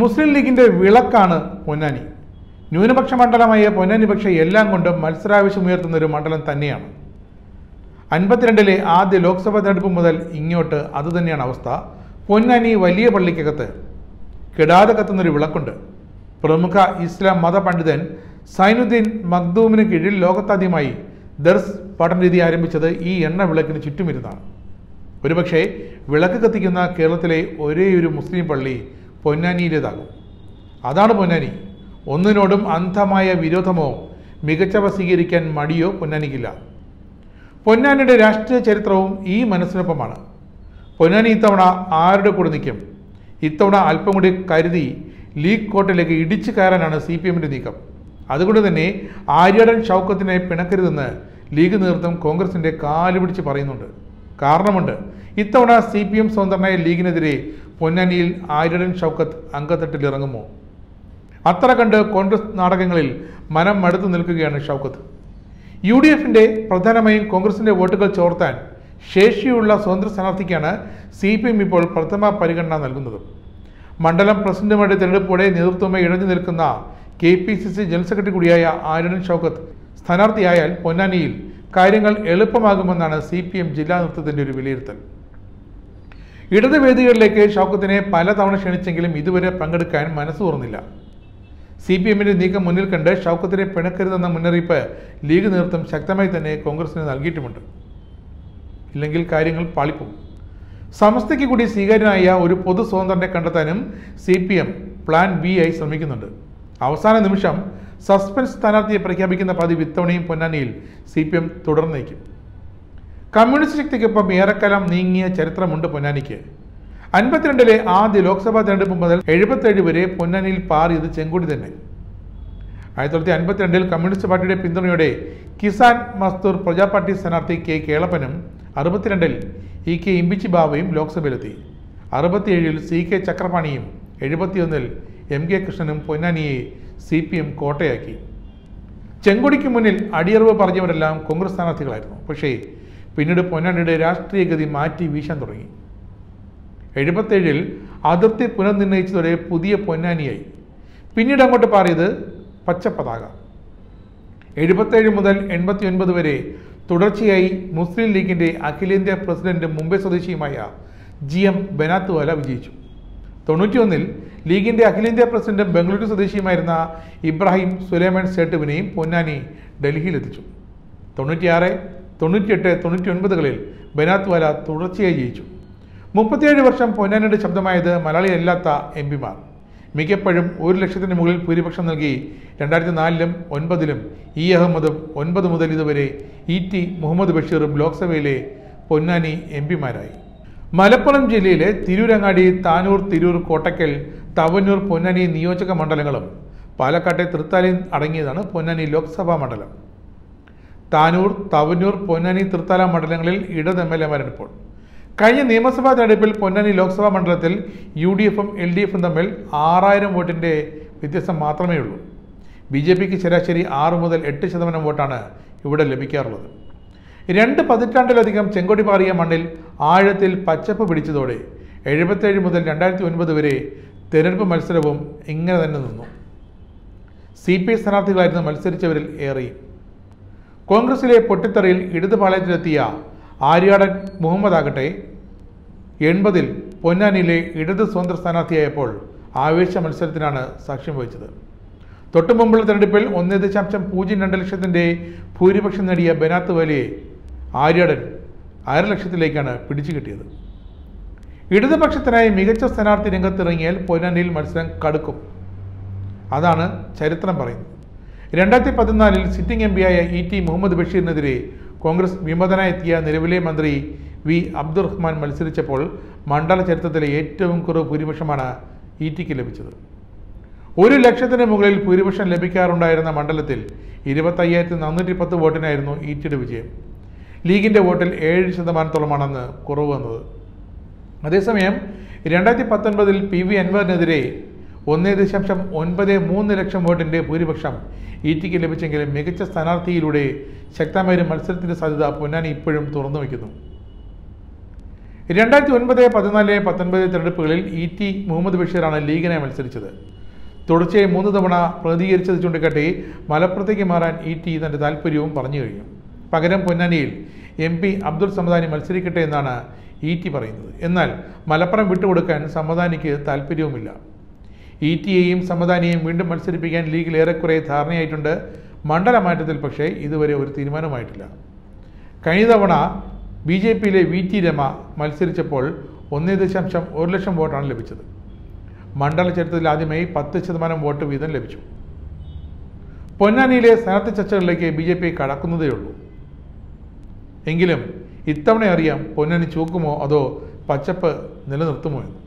മുസ്ലിം ലീഗിന്റെ വിളക്കാണ് പൊന്നാനി. ന്യൂനപക്ഷ മണ്ഡലമായ പൊന്നാനി പക്ഷേ എല്ലാം കൊണ്ടും മത്സരാവശ്യമുയർത്തുന്ന ഒരു മണ്ഡലം തന്നെയാണ്. അൻപത്തിരണ്ടിലെ ആദ്യ ലോക്സഭാ തെരഞ്ഞെടുപ്പ് മുതൽ ഇങ്ങോട്ട് അതുതന്നെയാണ് അവസ്ഥ. പൊന്നാനി വലിയ പള്ളിക്കകത്ത് കെടാതെ കത്തുന്നൊരു വിളക്കുണ്ട്. പ്രമുഖ ഇസ്ലാം മത പണ്ഡിതൻ സൈനുദ്ദീൻ മഖ്ദൂമിന് കീഴിൽ ലോകത്താദ്യമായി ദർസ് പഠനരീതി ആരംഭിച്ചത് ഈ എണ്ണ വിളക്കിന് ചുറ്റുമിരുന്നാണ്. ഒരുപക്ഷെ വിളക്ക് കത്തിക്കുന്ന കേരളത്തിലെ ഒരേയൊരു മുസ്ലിം പള്ളി പൊന്നാനിയിലേതാകും. അതാണ് പൊന്നാനി. ഒന്നിനോടും അന്ധമായ വിരോധമോ മികച്ചവ സ്വീകരിക്കാൻ മടിയോ പൊന്നാനിക്കില്ല. പൊന്നാനിയുടെ രാഷ്ട്രീയ ചരിത്രവും ഈ മനസ്സിനൊപ്പമാണ്. പൊന്നാനി ഇത്തവണ ആരുടെ കൂടെ നിൽക്കും? ഇത്തവണ അല്പം കൂടി കരുതി ലീഗ് കോട്ടയിലേക്ക് ഇടിച്ചു കയറാനാണ് സി പി എമ്മിന്റെ നീക്കം. അതുകൊണ്ട് തന്നെ ആര്യടൻ ഷൗക്കത്തിനെ പിണക്കരുതെന്ന് ലീഗ് നേതൃത്വം കോൺഗ്രസിന്റെ കാലുപിടിച്ച് പറയുന്നുണ്ട്. കാരണമുണ്ട് ഇത്തവണ സി പി എം സ്വതന്ത്രനായ ലീഗിനെതിരെ പൊന്നാനിയിൽ ആര്യടൻ ഷൗക്കത്ത് അങ്കത്തട്ടിൽ ഇറങ്ങുമോ? അത്ര കണ്ട് കോൺഗ്രസ് നാടകങ്ങളിൽ മനം മടുത്തു നിൽക്കുകയാണ് ഷൗക്കത്ത്. യു ഡി എഫിന്റെ പ്രധാനമായും കോൺഗ്രസിന്റെ വോട്ടുകൾ ചോർത്താൻ ശേഷിയുള്ള സ്വതന്ത്ര സ്ഥാനാർത്ഥിക്കാണ് സി പി എം ഇപ്പോൾ പ്രഥമ പരിഗണന നൽകുന്നത്. മണ്ഡലം പ്രസിഡന്റുമാരുടെ തെരഞ്ഞെടുപ്പോടെ നേതൃത്വമായി ഇഴഞ്ഞു നിൽക്കുന്ന K P C C general secretary കൂടിയായ ആര്യടൻ ഷൗക്കത്ത് സ്ഥാനാർത്ഥിയായാൽ പൊന്നാനിയിൽ കാര്യങ്ങൾ എളുപ്പമാകുമെന്നാണ് സി പി എം ജില്ലാ നേതൃത്വത്തിന്റെ ഒരു വിലയിരുത്തൽ. ഇടത് വേദികളിലേക്ക് ഷൗക്കത്തിനെ പലതവണ ക്ഷണിച്ചെങ്കിലും ഇതുവരെ പങ്കെടുക്കാൻ മനസ്സ് തുറന്നില്ല സി പി എമ്മിന്റെ നീക്കം മുന്നിൽ കണ്ട് ഷൗക്കത്തിനെ പിണക്കരുതെന്ന മുന്നറിയിപ്പ് ലീഗ് നേതൃത്വം ശക്തമായി തന്നെ കോൺഗ്രസിന് നൽകിയിട്ടുമുണ്ട്. ഇല്ലെങ്കിൽ കാര്യങ്ങൾ പാളിപ്പോകും. സമസ്തയ്ക്ക് കൂടി സ്വീകാര്യനായ ഒരു പൊതു സ്വതന്ത്രനെ കണ്ടെത്താനും C P M plan B ആയി ശ്രമിക്കുന്നുണ്ട്. അവസാന നിമിഷം സസ്പെൻസ് സ്ഥാനാർത്ഥിയെ പ്രഖ്യാപിക്കുന്ന പതിവ് ഇത്തവണയും പൊന്നാനിയിൽ സി പി എം തുടർന്നേക്കും. കമ്മ്യൂണിസ്റ്റ് ശക്തിക്കൊപ്പം ഏറെക്കാലം നീങ്ങിയ ചരിത്രമുണ്ട് പൊന്നാനിക്ക്. അൻപത്തിരണ്ടിലെ ആദ്യ ലോക്സഭാ തെരഞ്ഞെടുപ്പ് മുതൽ എഴുപത്തേഴ് വരെ പൊന്നാനിയിൽ പാറിയത് ചെങ്കുടി തന്നെ. ആയിരത്തി തൊള്ളായിരത്തി അൻപത്തിരണ്ടിൽ കമ്മ്യൂണിസ്റ്റ് പാർട്ടിയുടെ പിന്തുണയോടെ കിസാൻ മസ്തൂർ പ്രജാ പാർട്ടി സ്ഥാനാർത്ഥി കെ കേളപ്പനും അറുപത്തിരണ്ടിൽ ഇ കെ ഇമ്പിച്ചി ബാവയും ലോക്സഭയിലെത്തി. അറുപത്തിയേഴിൽ സി കെ ചക്രപാണിയും എഴുപത്തിയൊന്നിൽ എം കെ കൃഷ്ണനും പൊന്നാനിയെ സി പി എം കോട്ടയാക്കി. ചെങ്കൊടിക്ക് മുന്നിൽ അടിയറവ് പറഞ്ഞവരെല്ലാം കോൺഗ്രസ് സ്ഥാനാർത്ഥികളായിരുന്നു. പക്ഷേ പിന്നീട് പൊന്നാനിയുടെ രാഷ്ട്രീയഗതി മാറ്റി വീശാൻ തുടങ്ങി. എഴുപത്തേഴിൽ അതിർത്തി പുനർനിർണയിച്ചതോടെ പുതിയ പൊന്നാനിയായി. പിന്നീട് അങ്ങോട്ട് പാറിയത് പച്ചപ്പതാക. എഴുപത്തേഴ് മുതൽ എൺപത്തി ഒൻപത് വരെ തുടർച്ചയായി മുസ്ലിം ലീഗിന്റെ അഖിലേന്ത്യാ പ്രസിഡന്റ് മുംബൈ സ്വദേശിയുമായ ജി എം ബെനാത്തുവാല വിജയിച്ചു. തൊണ്ണൂറ്റിയൊന്നിൽ ലീഗിന്റെ അഖിലേന്ത്യാ പ്രസിഡന്റ് ബംഗളൂരു സ്വദേശിയുമായിരുന്ന ഇബ്രാഹിം സുലൈമാൻ സേട്ടുവിനെയും പൊന്നാനി ഡൽഹിയിലെത്തിച്ചു. തൊണ്ണൂറ്റിയാറ് തൊണ്ണൂറ്റിയെട്ട് തൊണ്ണൂറ്റി ഒൻപതുകളിൽ ബെനാത്വാല തുടർച്ചയായി ജയിച്ചു. മുപ്പത്തിയേഴ് വർഷം പൊന്നാനിയുടെ ശബ്ദമായത് മലയാളിയല്ലാത്ത എം പിമാർ. മിക്കപ്പോഴും ഒരു ലക്ഷത്തിന് മുകളിൽ ഭൂരിപക്ഷം നൽകി രണ്ടായിരത്തി നാലിലും ഒൻപതിലും ഇ അഹമ്മദും ഒൻപത് മുതൽ ഇതുവരെ ഇ ടി മുഹമ്മദ് ബഷീറും ലോക്സഭയിലെ പൊന്നാനി എം പിമാരായി. മലപ്പുറം ജില്ലയിലെ തിരൂരങ്ങാടി താനൂർ തിരൂർ കോട്ടക്കൽ തവന്നൂർ പൊന്നാനി നിയോജക മണ്ഡലങ്ങളും പാലക്കാട്ടെ തൃത്താലയും അടങ്ങിയതാണ് പൊന്നാനി ലോക്സഭാ മണ്ഡലം. താനൂർ തവനൂർ പൊന്നാനി തൃത്താല മണ്ഡലങ്ങളിൽ ഇടത് എം എൽ എമാരാണ് കഴിഞ്ഞ നിയമസഭാ തെരഞ്ഞെടുപ്പിൽ പൊന്നാനി ലോക്സഭാ മണ്ഡലത്തിൽ യു ഡി എഫും എൽ ഡി എഫും തമ്മിൽ ആറായിരം വോട്ടിന്റെ വ്യത്യാസം മാത്രമേ ഉള്ളൂ ബി ജെ പിക്ക് ശരാശരി ആറ് മുതൽ എട്ട് ശതമാനം വോട്ടാണ് ഇവിടെ ലഭിക്കാറുള്ളത്. രണ്ട് പതിറ്റാണ്ടിലധികം ചെങ്കൊടി പാറിയ മണ്ണിൽ ആഴത്തിൽ പച്ചപ്പ് പിടിച്ചതോടെ എഴുപത്തേഴ് മുതൽ രണ്ടായിരത്തി ഒൻപത് വരെ തെരഞ്ഞെടുപ്പ് മത്സരവും ഇങ്ങനെ തന്നെ നിന്നു. സി പി ഐ സ്ഥാനാർത്ഥികളായിരുന്നു മത്സരിച്ചവരിൽ ഏറെയും. കോൺഗ്രസിലെ പൊട്ടിത്തെറിയിൽ ഇടതുപാളയത്തിലെത്തിയ ആര്യാടൻ മുഹമ്മദ് ആകട്ടെ എൺപതിൽ പൊന്നാനിയിലെ ഇടത് സ്വതന്ത്ര സ്ഥാനാർത്ഥിയായപ്പോൾ ആവേശ മത്സരത്തിനാണ് സാക്ഷ്യം വഹിച്ചത്. തൊട്ടുമുമ്പുള്ള തെരഞ്ഞെടുപ്പിൽ ഒന്ന് ദശാംശം പൂജ്യം രണ്ട് ലക്ഷത്തിന്റെ ഭൂരിപക്ഷം നേടിയ ബെനാത്ത് വലിയെ ആര്യാടൻ അര ലക്ഷത്തിലേക്കാണ് പിടിച്ചു കിട്ടിയത്. ഇടതുപക്ഷത്തിനായി മികച്ച സ്ഥാനാർത്ഥി രംഗത്തിറങ്ങിയാൽ പൊന്നാനിയിൽ മത്സരം കടുക്കും. അതാണ് ചരിത്രം പറയുന്നത്. രണ്ടായിരത്തി പതിനാലിൽ സിറ്റിംഗ് എം പിയായ ഇ ടി മുഹമ്മദ് ബഷീറിനെതിരെ കോൺഗ്രസ് വിമതനായെത്തിയ നിലവിലെ മന്ത്രി വി അബ്ദുറഹ്മാൻ മത്സരിച്ചപ്പോൾ മണ്ഡല ചരിത്രത്തിലെ ഏറ്റവും കുറവ് ഭൂരിപക്ഷമാണ് ഇ ടിക്ക് ലഭിച്ചത്. ഒരു ലക്ഷത്തിന് മുകളിൽ ഭൂരിപക്ഷം ലഭിക്കാറുണ്ടായിരുന്ന മണ്ഡലത്തിൽ ഇരുപത്തയ്യായിരത്തി നാനൂറ്റി പത്ത് വോട്ടിനായിരുന്നു ഇ ടിയുടെ വിജയം. ലീഗിന്റെ വോട്ടിൽ ഏഴ് ശതമാനത്തോളമാണെന്ന് കുറവ് വന്നത്. അതേസമയം രണ്ടായിരത്തി പത്തൊൻപതിൽ പി വി അൻവറിനെതിരെ ഒന്ന് ദശാംശം ഒൻപത് മൂന്ന് ലക്ഷം വോട്ടിന്റെ ഭൂരിപക്ഷം ഇ ടിക്ക് ലഭിച്ചെങ്കിലും മികച്ച സ്ഥാനാർത്ഥിയിലൂടെ ശക്തമായ ഒരു മത്സരത്തിന്റെ സാധ്യത പൊന്നാനി ഇപ്പോഴും തുറന്നു വയ്ക്കുന്നു. രണ്ടായിരത്തി ഒൻപത് പതിനാല് പത്തൊൻപത് തെരഞ്ഞെടുപ്പുകളിൽ ഇ ടി മുഹമ്മദ് ബഷീറാണ് ലീഗിനെ മത്സരിച്ചത്. തുടർച്ചയായി മൂന്ന് തവണ പ്രതികരിച്ചത് ചൂണ്ടിക്കാട്ടി മലപ്പുറത്തേക്ക് മാറാൻ ഇ ടി തന്റെ താല്പര്യവും പറഞ്ഞു കഴിഞ്ഞു. പകരം പൊന്നാനിയിൽ എം പി അബ്ദുൾ സമദാനി മത്സരിക്കട്ടെ എന്നാണ് ഇ ടി പറയുന്നത്. എന്നാൽ മലപ്പുറം വിട്ടുകൊടുക്കാൻ സമദാനിക്ക് താല്പര്യവുമില്ല. ഇ ടിയെയും സമദാനിയെയും വീണ്ടും മത്സരിപ്പിക്കാൻ ലീഗിൽ ഏറെക്കുറെ ധാരണയായിട്ടുണ്ട്. മണ്ഡല മാറ്റത്തിൽ പക്ഷേ ഇതുവരെ ഒരു തീരുമാനമായിട്ടില്ല കഴിഞ്ഞ തവണ ബി ജെ പിയിലെ വി ടി രമ മത്സരിച്ചപ്പോൾ ഒന്നേ ദശാംശം ഒരു ലക്ഷം വോട്ടാണ് ലഭിച്ചത്. മണ്ഡല ചരിത്രത്തിൽ ആദ്യമായി പത്ത് ശതമാനം വോട്ട് വീതം ലഭിച്ചു. പൊന്നാനിയിലെ സ്ഥാനാർത്ഥി ചർച്ചകളിലേക്ക് ബി ജെ പി കടക്കുന്നതേയുള്ളൂ എങ്കിലും ഇത്തവണ അറിയാം പൊന്നാനി ചൂക്കുമോ അതോ പച്ചപ്പ് നിലനിർത്തുമോ എന്ന്.